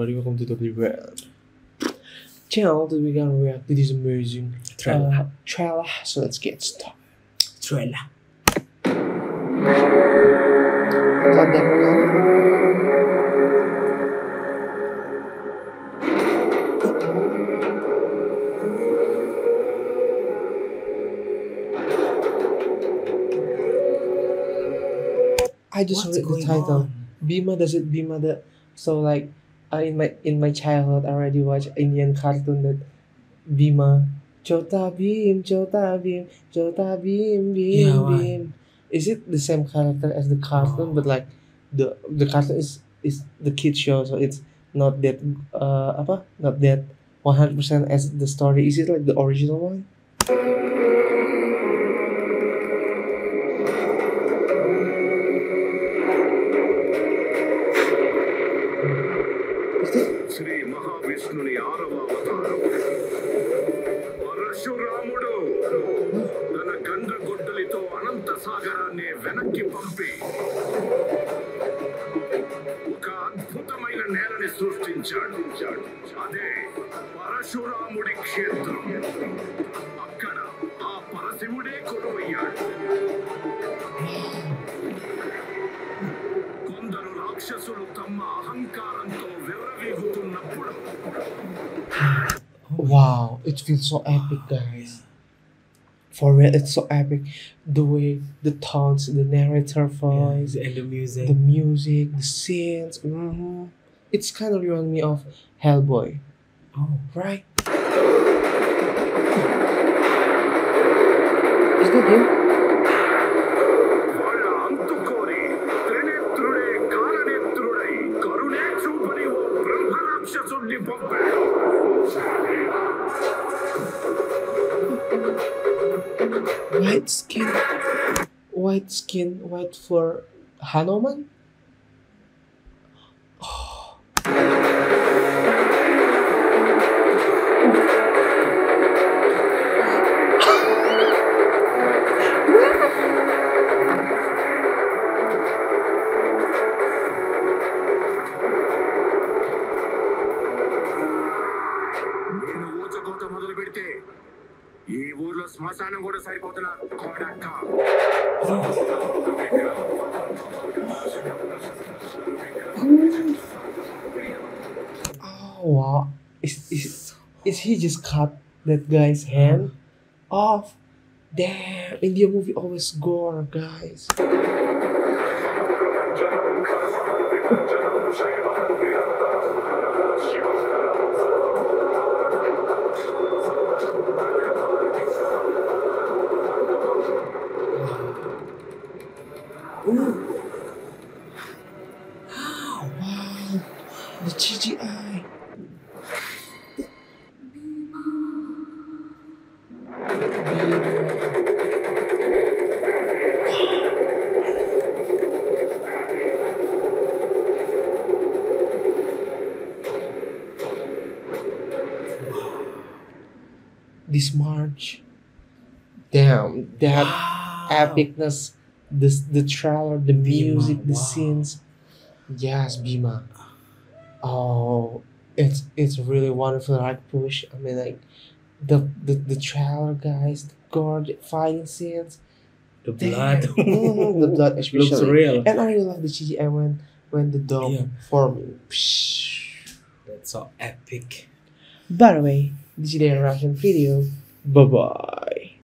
everybody. Welcome to the React channel. Today we're gonna react to this amazing Trailer. uh, trailer. So let's get started. Trailer. I just What's read the title. on? Bhimaa does it Bhimaa the so like uh, in my in my childhood I already watched Indian cartoon that Bima Chhota Bheem Chhota Bheem Chhota Bheem Bheem Yeah, why? Is it the same character as the cartoon Oh. but like the the cartoon is is the kid show so it's not that uh apa not that 100% as the story is it like the original one Shri మహావిష్ణుని ఆరవ అవతారం. పరశురాముడు తన గండ్రగొడ్డలితో అనంత సాగరాన్ని వెనక్కి పంపి ఒక అద్భుతమైన నేలని సృష్టించాడు. అదే పరశురాముడి క్షేత్రం. అక్కడ ఆ పరశివుడే కొలువయ్యాడు. కొందరు రాక్షసులు తమ అహంకార Wow, it feels so epic, guys. For real, it's so epic. The way the tones, the narrator voice, yeah, and the music, the music, the scenes. Mm-hmm. It's kind of reminding me of Hellboy. Oh, right. Is that him? White skin, white skin, white for Hanuman. Oh. ఈ ఊర్లో శ్మశానం కూడా సరిపోతున్నా కొడక్క Oh wow! Is is is he just cut that guy's hand off? Damn! India movie always gore, guys. Wow! The CGI. This march. Damn, that wow. epicness, this the trailer, the music, the wow. scenes. Yes, Bhimaa. Oh, it's it's really wonderful. Like push. I mean, like the the the trailer, guys, the gore, the fighting scenes. The blood. The blood, Looks especially. real. And I really love the CGI when when the dog Yeah. forming. Psh. That's so epic. By the way, this is the Russian video. Bye bye.